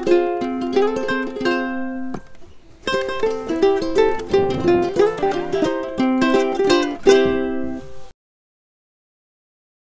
Música